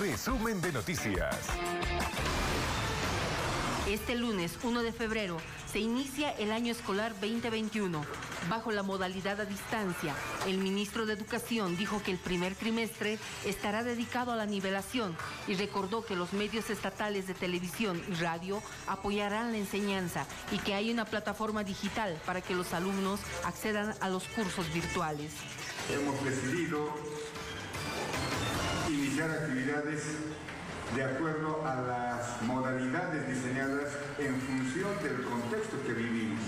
Resumen de noticias. Este lunes 1 de febrero se inicia el año escolar 2021 bajo la modalidad a distancia. El ministro de Educación dijo que el primer trimestre estará dedicado a la nivelación y recordó que los medios estatales de televisión y radio apoyarán la enseñanza y que hay una plataforma digital para que los alumnos accedan a los cursos virtuales. Hemos decidido de acuerdo a las modalidades diseñadas en función del contexto que vivimos.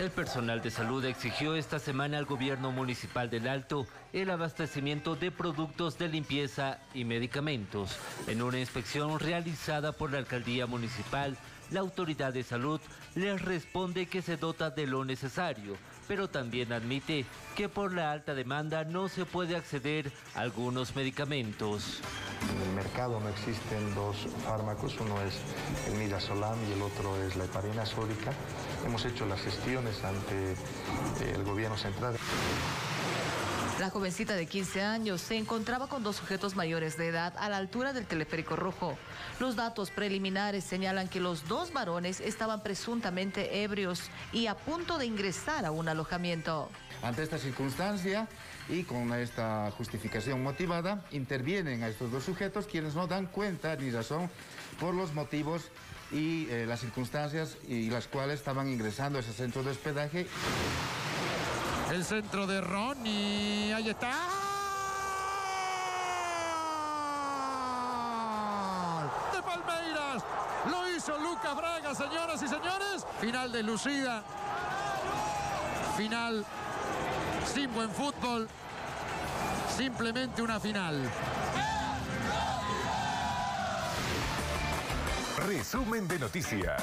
El personal de salud exigió esta semana al gobierno municipal del Alto el abastecimiento de productos de limpieza y medicamentos. En una inspección realizada por la alcaldía municipal, la autoridad de salud les responde que se dota de lo necesario, pero también admite que por la alta demanda no se puede acceder a algunos medicamentos. En el mercado no existen dos fármacos, uno es el midazolam y el otro es la heparina sódica. Hemos hecho las gestiones ante eh, el gobierno central. La jovencita de 15 años se encontraba con dos sujetos mayores de edad a la altura del teleférico rojo. Los datos preliminares señalan que los dos varones estaban presuntamente ebrios y a punto de ingresar a un alojamiento. Ante esta circunstancia y con esta justificación motivada, intervienen a estos dos sujetos quienes no dan cuenta ni razón por los motivos y eh, las circunstancias y las cuales estaban ingresando a ese centro de hospedaje. El centro de Ronnie, ahí está. De Palmeiras, lo hizo Lucas Braga, señoras y señores. Final de Lucida. Final sin buen fútbol. Simplemente una final. Resumen de noticias.